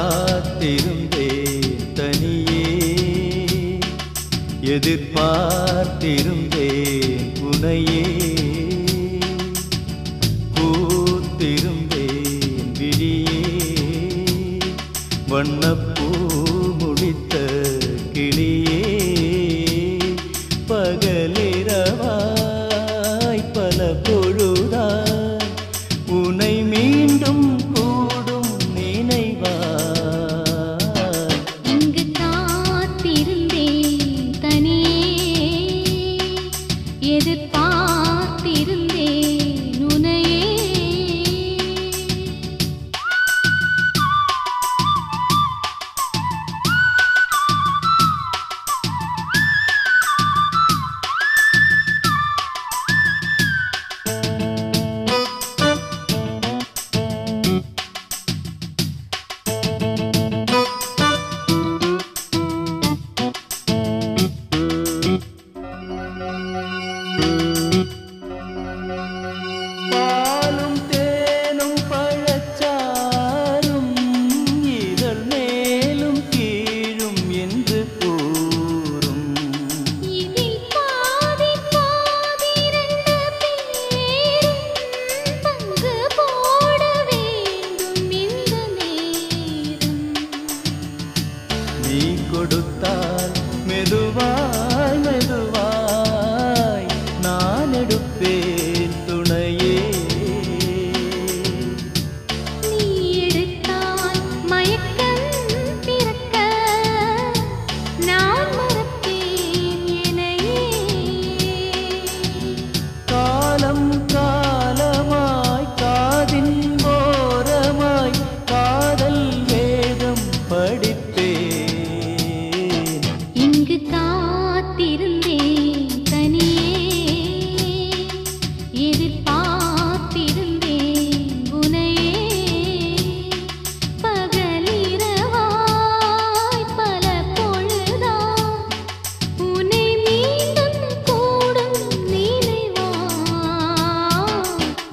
எதிர்பார்த்திருந்தேன் தனியே. எதிர்பார்த்திருந்தேன் உனையே. பூத்திருந்தேன் விழியே. வண்ணப்ப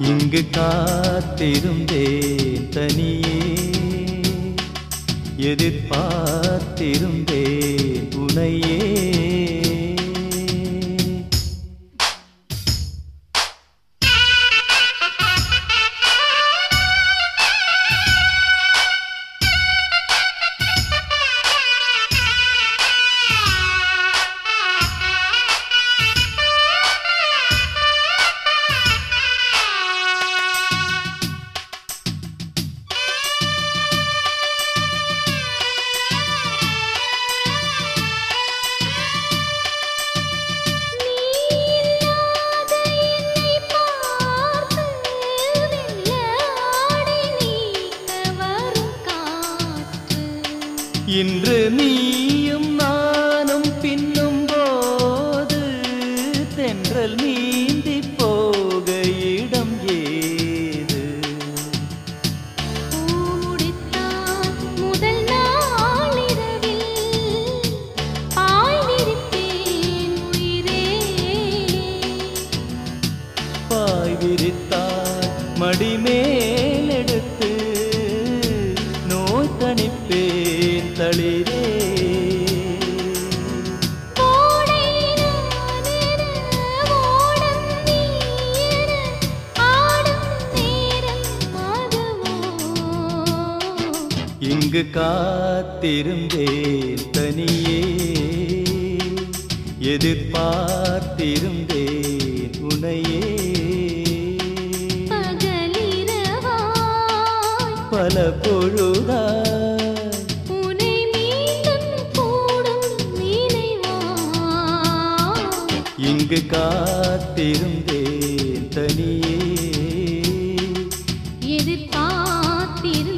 இங்கு காத்திருந்தேன் தனியே. எதிர்பார்த்திருந்தேன் 哎耶！இன்று நீயும் நானும் பின்னும் போது தென்றல் நீந்தி போக இடம் ஏது? முதல் நாளிரவில் பாய்விரித்தேன் உயிரே. பாய்விரித்தால் மடிமே இங்கு காத்திருந்தேன் தனியே. எதிர்பார்த்திருந்தேன் உனையே. பல பொழுதா. இங்கு காத்திருந்தேன் தனியே. எதிர்பார்த்திருந்தேன்